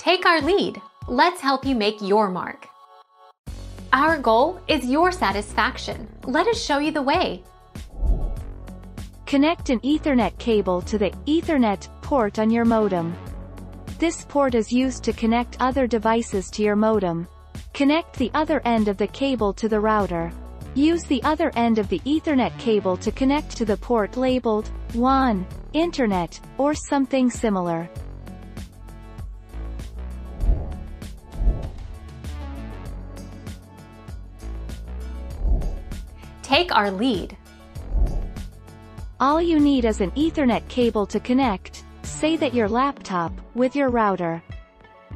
Take our lead. Let's help you make your mark. Our goal is your satisfaction. Let us show you the way. Connect an Ethernet cable to the Ethernet port on your modem. This port is used to connect other devices to your modem. Connect the other end of the cable to the router. Use the other end of the Ethernet cable to connect to the port labeled WAN, Internet, or something similar. Take our lead. All you need is an Ethernet cable to connect, say that your laptop, with your router.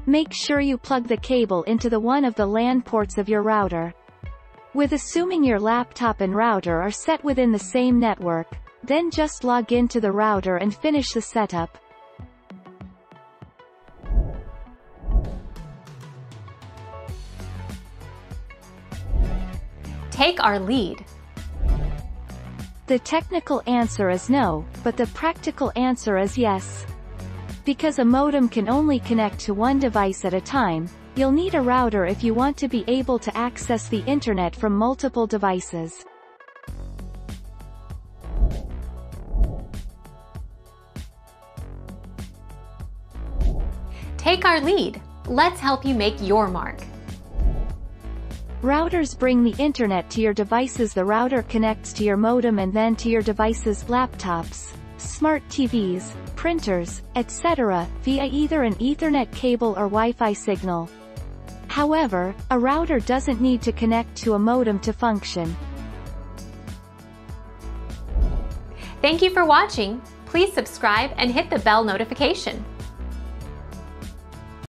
Make sure you plug the cable into the one of the LAN ports of your router. With assuming your laptop and router are set within the same network, then just log into the router and finish the setup. Take our lead. The technical answer is no, but the practical answer is yes. Because a modem can only connect to one device at a time, you'll need a router if you want to be able to access the internet from multiple devices. Take our lead. Let's help you make your mark. Routers bring the internet to your devices the router connects to your modem and then to your device's laptops, smart TVs, printers, etc., via either an Ethernet cable or Wi-Fi signal. However, a router doesn't need to connect to a modem to function. Thank you for watching. Please subscribe and hit the bell notification.